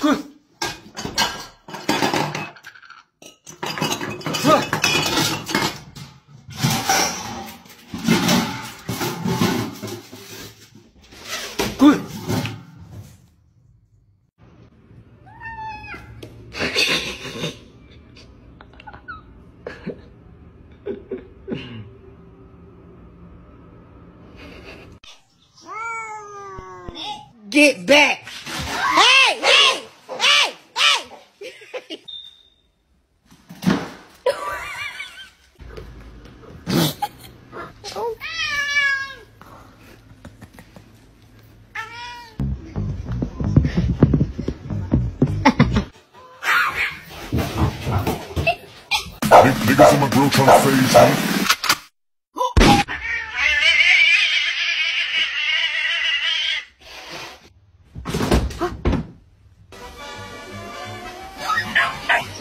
滚！出来！滚 ！Get back! Hey! Hey! Hey! Hey! Niggas in my grill tryna phase me. Hey.